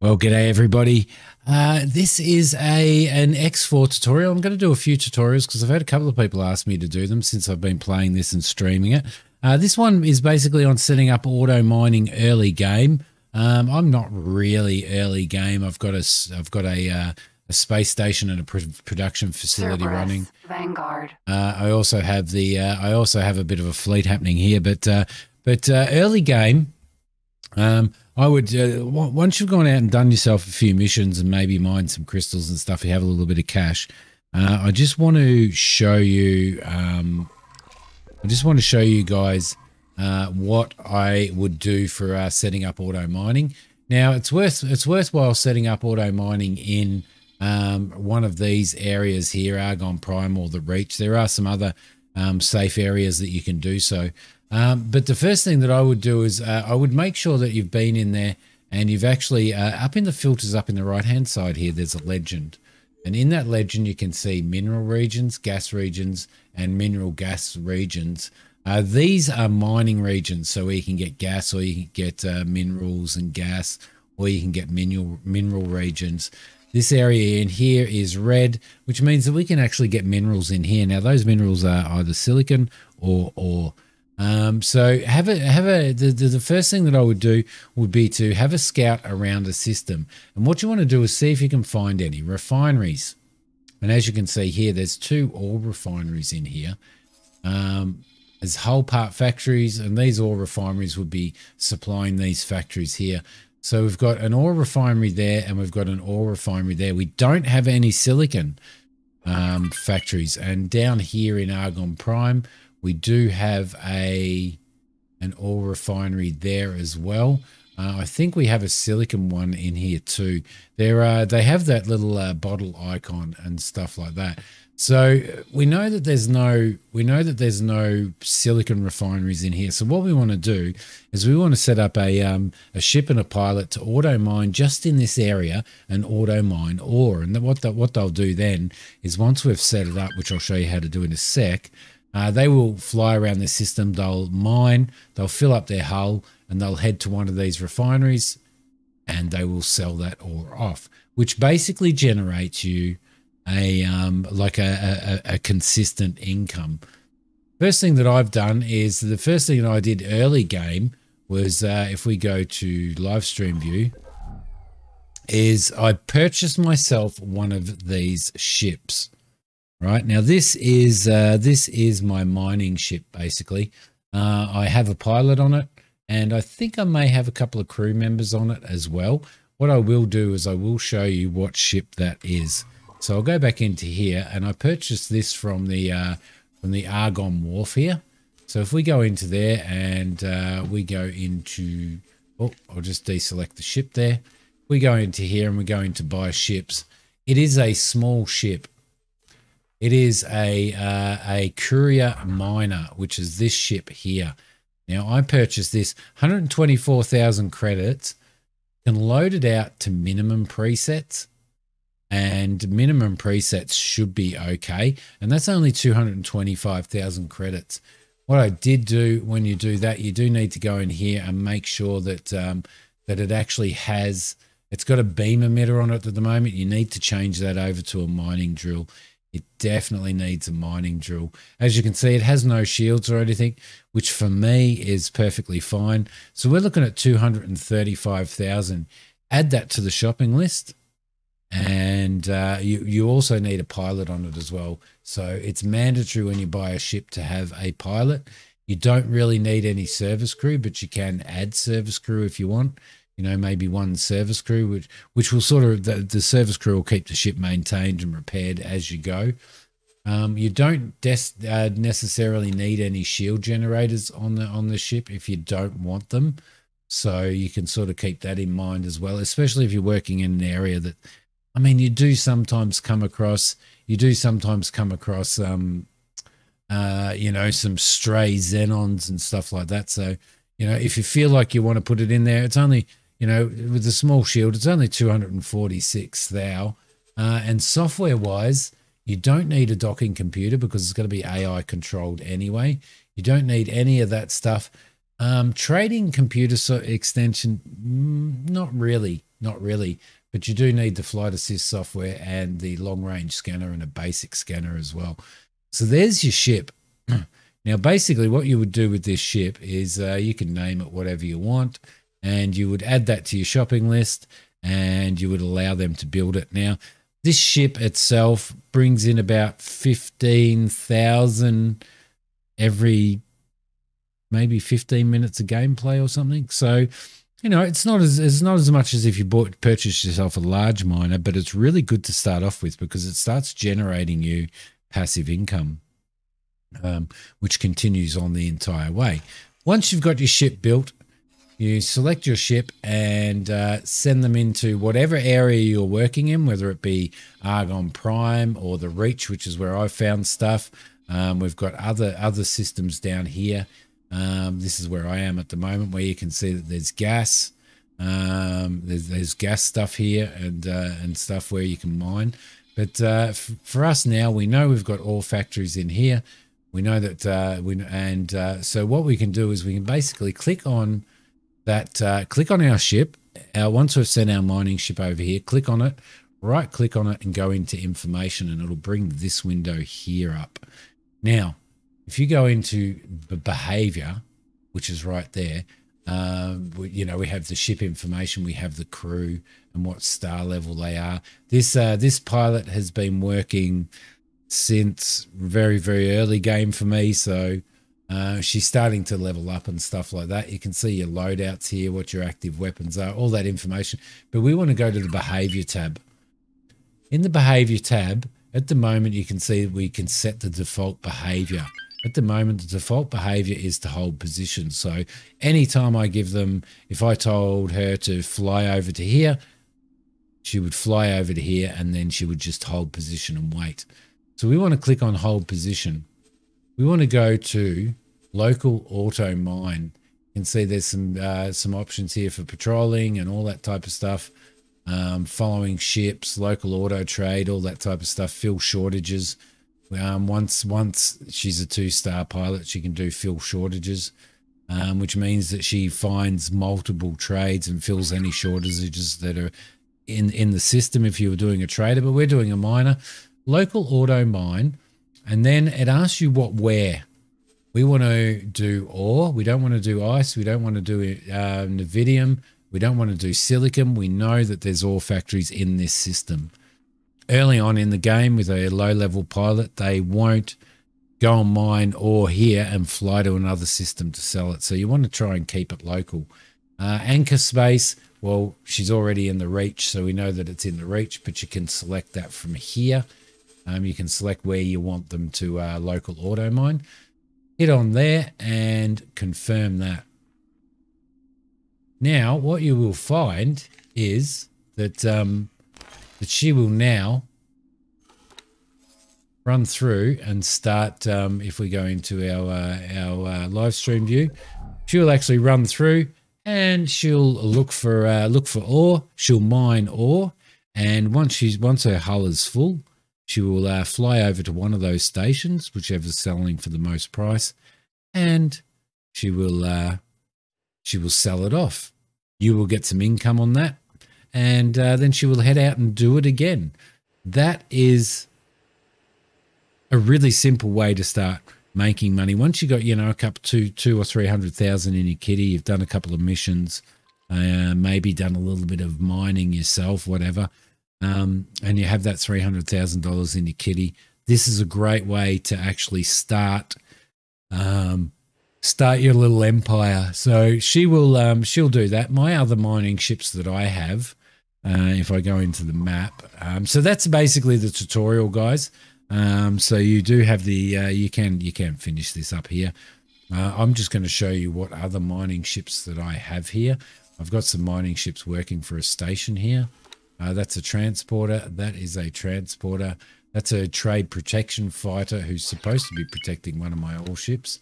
Well, g'day everybody. Uh, this is a an X4 tutorial. I'm going to do a few tutorials because I've had a couple of people ask me to do them since I've been playing this and streaming it. Uh, this one is basically on setting up auto mining early game. Um, I'm not really early game. I've got a I've got a uh, a space station and a pr production facility Cerberus, running. Vanguard. Uh, I also have the uh, I also have a bit of a fleet happening here, but uh, but uh, early game. Um, I would uh, once you've gone out and done yourself a few missions and maybe mined some crystals and stuff, you have a little bit of cash. Uh, I just want to show you. Um, I just want to show you guys uh, what I would do for uh, setting up auto mining. Now it's worth it's worthwhile setting up auto mining in um, one of these areas here, Argon Prime or the Reach. There are some other um, safe areas that you can do so. Um, but the first thing that I would do is uh, I would make sure that you've been in there and you've actually, uh, up in the filters up in the right hand side here, there's a legend. And in that legend, you can see mineral regions, gas regions, and mineral gas regions. Uh, these are mining regions, so you can get gas or you can get uh, minerals and gas, or you can get mineral mineral regions. This area in here is red, which means that we can actually get minerals in here. Now, those minerals are either silicon or or um, so have a have a the, the, the first thing that I would do would be to have a scout around a system, and what you want to do is see if you can find any refineries. And as you can see here, there's two ore refineries in here. Um, there's hull part factories, and these ore refineries would be supplying these factories here. So we've got an ore refinery there, and we've got an ore refinery there. We don't have any silicon um, factories, and down here in Argon Prime, we do have a an ore refinery there as well. Uh, I think we have a silicon one in here too. There are they have that little uh, bottle icon and stuff like that. So uh, we know that there's no we know that there's no silicon refineries in here. So what we want to do is we want to set up a um, a ship and a pilot to auto mine just in this area and auto mine ore. And what the, what they'll do then is once we've set it up, which I'll show you how to do in a sec, uh, they will fly around the system. They'll mine, they'll fill up their hull, and they'll head to one of these refineries, and they will sell that ore off, which basically generates you a um, like a, a, a consistent income. First thing that I've done is the first thing that I did early game was uh, if we go to live stream view, is I purchased myself one of these ships right? Now this is uh, this is my mining ship basically. Uh, i have a pilot on it and i think i may have a couple of crew members on it as well. What i will do is i will show you what ship that is. So i'll go back into here and i purchased this from the uh, from the argon wharf here. So if we go into there and uh, we go into oh i'll just deselect the ship there. We go into here and we go into buy ships. It is a small ship it is a uh, a courier miner, which is this ship here. Now I purchased this 124,000 credits. Can load it out to minimum presets, and minimum presets should be okay. And that's only 225,000 credits. What I did do when you do that, you do need to go in here and make sure that um, that it actually has. It's got a beam emitter on it at the moment. You need to change that over to a mining drill. It definitely needs a mining drill. As you can see, it has no shields or anything, which for me is perfectly fine. So we're looking at 235,000. Add that to the shopping list. And uh, you, you also need a pilot on it as well. So it's mandatory when you buy a ship to have a pilot. You don't really need any service crew, but you can add service crew if you want you know, maybe one service crew, which which will sort of the, the service crew will keep the ship maintained and repaired as you go. Um, you don't uh, necessarily need any shield generators on the on the ship if you don't want them, so you can sort of keep that in mind as well. Especially if you're working in an area that, I mean, you do sometimes come across you do sometimes come across um, uh, you know, some stray xenons and stuff like that. So you know, if you feel like you want to put it in there, it's only you know, with the small shield, it's only 246 thou. Uh, and software wise, you don't need a docking computer because it's going to be AI controlled anyway. You don't need any of that stuff. Um, trading computer so extension, mm, not really, not really. But you do need the flight assist software and the long range scanner and a basic scanner as well. So there's your ship. now, basically, what you would do with this ship is uh, you can name it whatever you want, and you would add that to your shopping list, and you would allow them to build it. Now, this ship itself brings in about fifteen thousand every maybe 15 minutes of gameplay or something. So, you know, it's not as it's not as much as if you bought purchased yourself a large miner, but it's really good to start off with because it starts generating you passive income, um, which continues on the entire way. Once you've got your ship built, you select your ship and uh, send them into whatever area you're working in, whether it be Argon Prime or the Reach, which is where I found stuff. Um, we've got other other systems down here um, this is where I am at the moment, where you can see that there's gas. Um, there's, there's gas stuff here and uh, and stuff where you can mine. But uh, for us now, we know we've got ore factories in here. We know that uh, we and uh, so what we can do is we can basically click on that, uh, click on our ship. Our, once we've sent our mining ship over here, click on it, right click on it and go into information and it'll bring this window here up. Now, if you go into the behavior, which is right there, um, we, you know, we have the ship information, we have the crew and what star level they are. This uh, this pilot has been working since very very early game for me, so uh, she's starting to level up and stuff like that. You can see your loadouts here, what your active weapons are, all that information. But we want to go to the behavior tab. In the behavior tab, at the moment, you can see we can set the default behavior. At the moment, the default behavior is to hold position. So anytime I give them, if I told her to fly over to here, she would fly over to here and then she would just hold position and wait. So we want to click on hold position. We want to go to local auto mine. You can see there's some uh, some options here for patrolling and all that type of stuff. Um, following ships, local auto trade, all that type of stuff, fill shortages. Um, once once she's a two star pilot, she can do fill shortages, um, which means that she finds multiple trades and fills any shortages that are in in the system. If you were doing a trader, but we're doing a miner, local auto mine, and then it asks you what where. We want to do ore. We don't want to do ice. We don't want to do uh. We don't want to do silicon. We know that there's ore factories in this system early on in the game with a low level pilot, they won't go on mine or here and fly to another system to sell it. So you want to try and keep it local. Uh, anchor space, well, she's already in the reach, so we know that it's in the reach, but you can select that from here. Um, you can select where you want them to uh, local auto mine. Hit on there and confirm that. Now, what you will find is that um, that she will now run through and start, um, if we go into our, uh, our uh, live stream view, she'll actually run through and she'll look for uh, look for ore. She'll mine ore, and once she's once her hull is full, she will uh, fly over to one of those stations, whichever's selling for the most price, and she will uh, she will sell it off. You will get some income on that, and uh, then she will head out and do it again. That is a really simple way to start making money. Once you got you know a couple two two or three hundred thousand in your kitty, you've done a couple of missions, uh, maybe done a little bit of mining yourself, whatever, um, and you have that three hundred thousand dollars in your kitty. This is a great way to actually start. Um, start your little empire. So she will um, she'll do that. My other mining ships that I have, uh, if I go into the map. Um, so that's basically the tutorial, guys. Um, so you do have the uh, you can you can finish this up here. Uh, I'm just going to show you what other mining ships that I have here. I've got some mining ships working for a station here. Uh, that's a transporter. That is a transporter. That's a trade protection fighter who's supposed to be protecting one of my ore ships.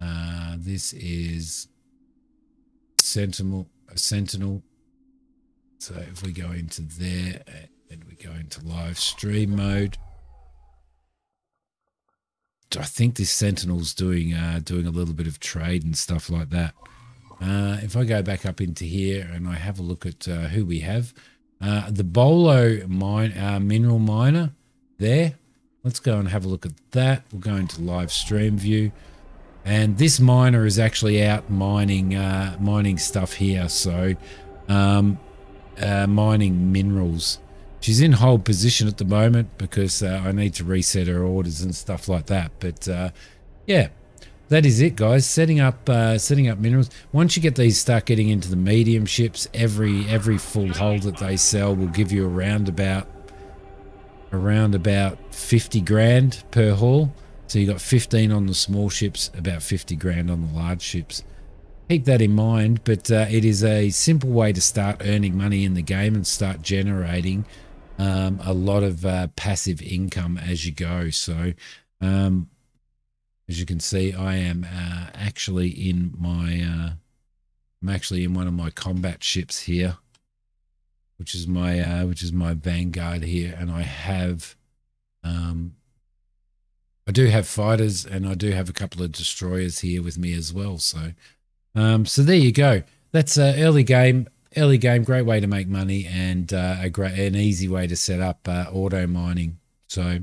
Uh, this is Sentinel. A Sentinel so if we go into there and we go into live stream mode, I think this Sentinel's doing uh, doing a little bit of trade and stuff like that. Uh, if I go back up into here and I have a look at uh, who we have, uh, the Bolo mine, uh, mineral miner there. Let's go and have a look at that. We'll go into live stream view. And this miner is actually out mining uh, mining stuff here. So um, uh, mining minerals. She's in hold position at the moment because uh, I need to reset her orders and stuff like that. But uh, yeah, that is it, guys. Setting up uh, setting up minerals. Once you get these, start getting into the medium ships. Every every full hull that they sell will give you around about around about fifty grand per haul So you got 15 on the small ships, about 50 grand on the large ships. Keep that in mind, but uh, it is a simple way to start earning money in the game and start generating um, a lot of uh, passive income as you go. So, um, as you can see, I am uh, actually in my, uh, I'm actually in one of my combat ships here, which is my, uh, which is my Vanguard here, and I have um, I do have fighters and I do have a couple of destroyers here with me as well. So, um, so there you go. That's an early game. Early game, great way to make money and uh, a great, an easy way to set up uh, auto mining. So,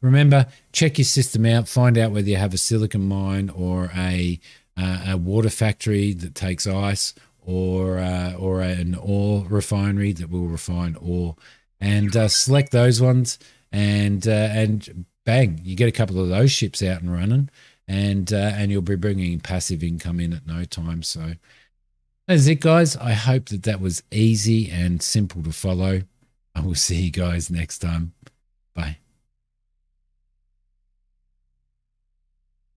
remember, check your system out. Find out whether you have a silicon mine or a uh, a water factory that takes ice, or uh, or an ore refinery that will refine ore, and uh, select those ones and uh, and bang, you get a couple of those ships out and running, and uh, and you'll be bringing passive income in at no time. So that's it, guys. I hope that that was easy and simple to follow. I will see you guys next time. Bye.